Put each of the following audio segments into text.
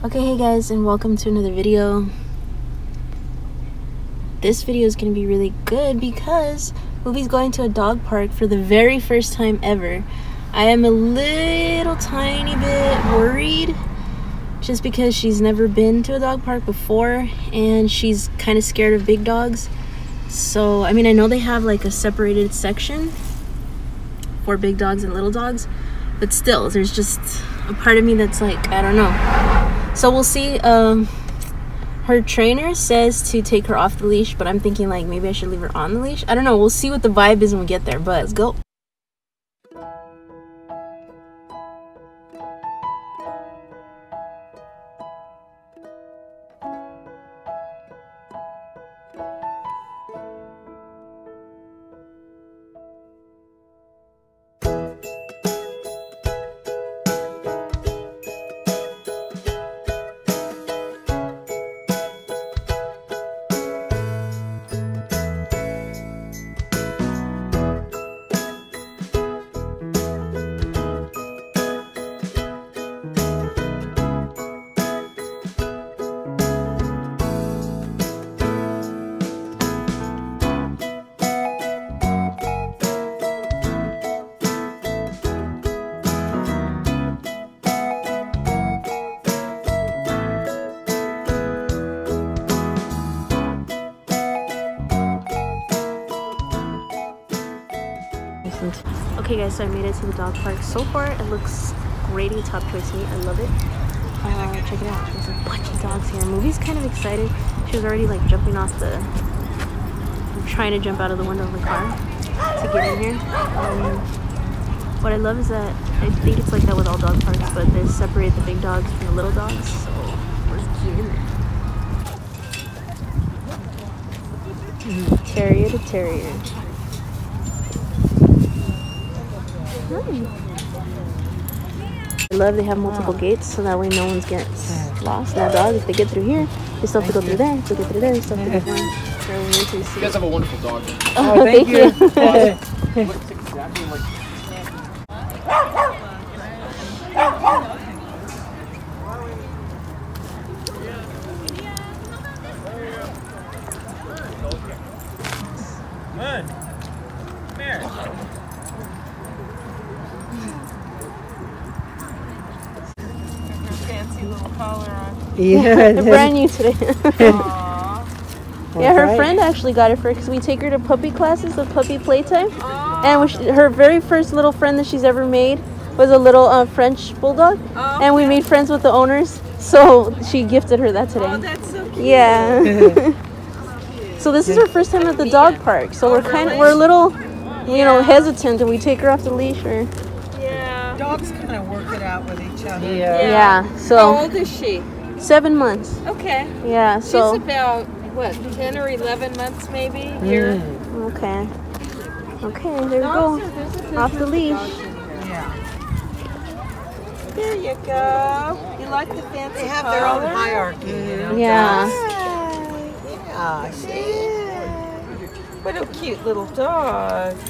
Okay, hey guys, and welcome to another video. This video is to be really good because Movie's going to a dog park for the very first time ever. I am a little tiny bit worried just because she's never been to a dog park before and she's kind of scared of big dogs. So, I mean, I know they have like a separated section for big dogs and little dogs, but still, there's just a part of me that's like, I don't know. So we'll see. Um, her trainer says to take her off the leash, but I'm thinking like maybe I should leave her on the leash. I don't know. We'll see what the vibe is when we get there, but let's go. Okay guys, so I made it to the dog park. So far it looks great, and top choice meat. I love it. Uh, check it out. There's a bunch of dogs here. Movie's kind of excited. She was already like jumping off the trying to jump out of the window of the car to get in here. Um, what I love is that I think it's like that with all dog parks, but they separate the big dogs from the little dogs. So we're here. Terrier to terrier. I love they have multiple gates so that way no one gets lost. Now dog, if they get through here, they still have to go through there. If they get through there, they still have to go down. You guys have a wonderful dog. Oh, thank, you. Looks exactly like Good. Come here. fancy little collar on. Yeah, They're brand new today. Yeah, her right. friend actually got it for her because we take her to puppy classes, the puppy playtime. Aww. And she, her very first little friend that she's ever made was a little uh, French bulldog. Oh, And we made friends with the owners. So she gifted her that today. Oh, that's so cute. Yeah. so this is her first time at the dog park. So we're kind of we're a little, you know, hesitant. Do we take her off the leash or? Yeah. Dogs kind of work it out with each other. Yeah. Yeah. How So old is she? seven months. Okay. Yeah. So. She's about, what, 10 or 11 months maybe? Here. Mm. okay. Okay. There we Dogs go. are- there's a Off the leash. dog in here. Yeah. There you go. You like the fancy They have their own hierarchy, you know. Yeah. Yeah, see? What a cute little dog.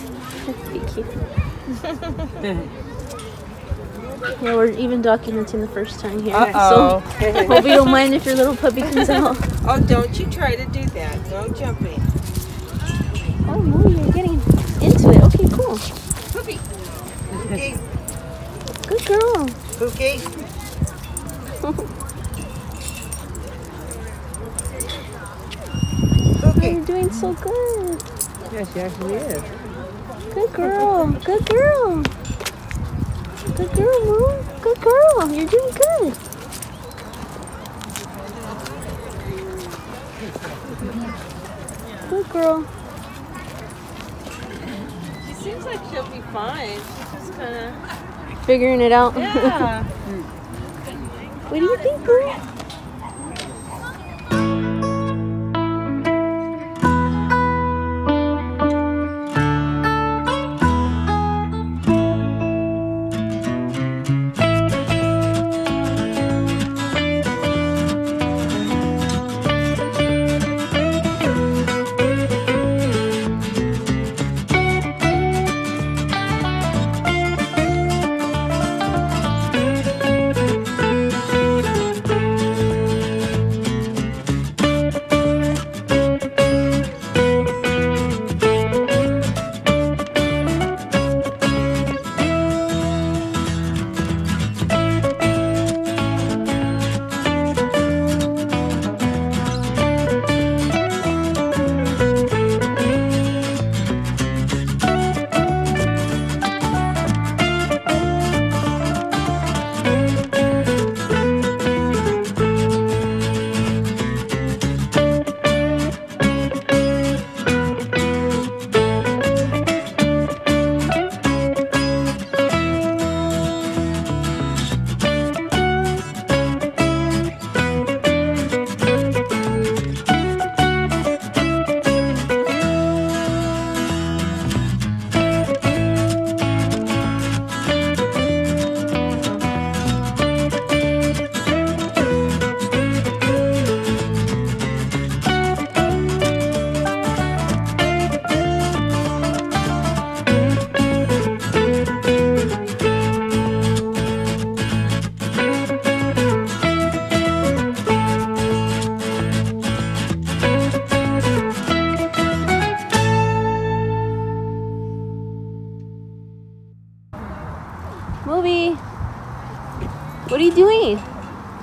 Yeah, we're even documenting the first time here. Uh-oh. So hope you don't mind if your little puppy comes out. Oh, don't you try to do that. No jumping. Oh no, you're getting into it. Okay, cool. Poopy. Pookie, Good girl. Pookie. You're doing so good. Yes, she actually is. Good girl. Good girl. Good girl. Good girl. You're doing good. Good girl. She seems like she'll be fine. She's just kind of, Figuring it out. yeah. what do you think, girl?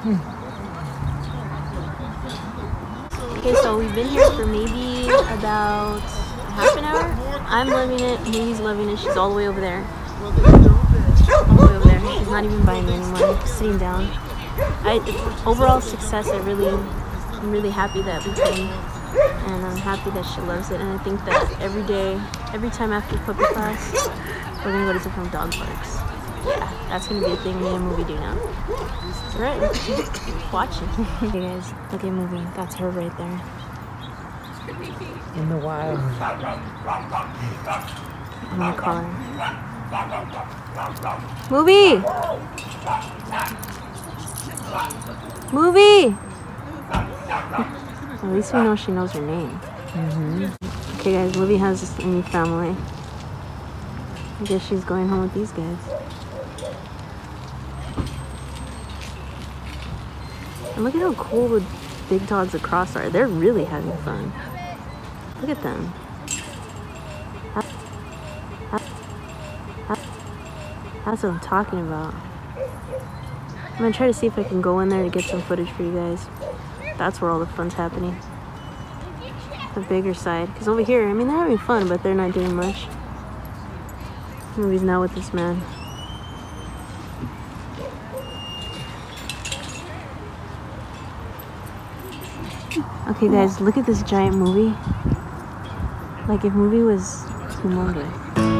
Okay, so we've been here for maybe about half an hour. I'm loving it. He's loving it. She's all the way over there. All the way over there. She's not even buying me anymore. Sitting down. I overall success. I really, I'm really happy that we came, and I'm happy that she loves it. And I think that every day, every time after puppy class, we're gonna go to different dog parks. Yeah, that's gonna be a thing me and movie do now. Let's watching. hey guys, look at movie. That's her right there. In the wild. I'm gonna call her. Movie! Movie! At least we know she knows her name. Mm-hmm. Okay, guys, Movie has a new family. I guess she's going home with these guys. And look at how cool the big dogs across are. They're really having fun. Look at them. That's what I'm talking about. I'm gonna try to see if I can go in there to get some footage for you guys. That's where all the fun's happening. The bigger side. Because over here, I mean, they're having fun, but they're not doing much. Movie's now with this man. Okay, guys, look at this giant movie. Like, if movie was humongous.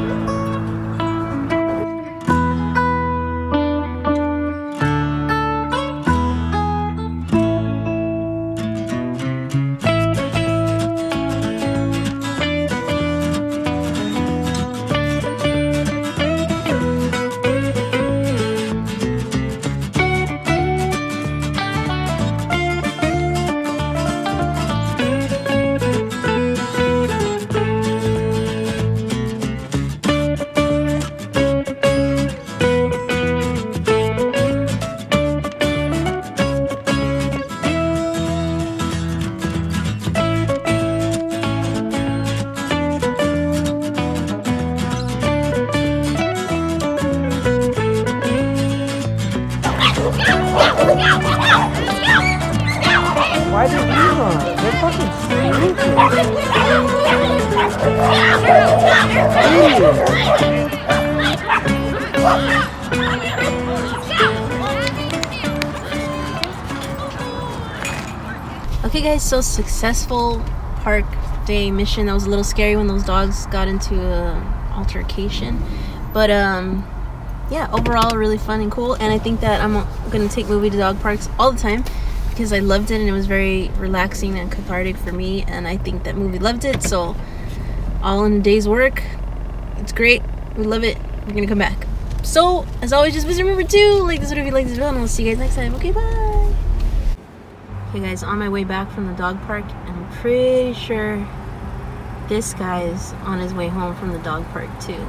Okay, guys, so successful park day mission. That was a little scary when those dogs got into a altercation, but um, yeah, overall really fun and cool. And I think that I'm gonna take movie to dog parks all the time because I loved it and it was very relaxing and cathartic for me. And I think that movie loved it. So all in a day's work, it's great. We love it. We're gonna come back. So as always, just visit remember to like this video if you like this video, and we'll see you guys next time. Okay, bye. Okay guys, on my way back from the dog park, and I'm pretty sure this guy is on his way home from the dog park too.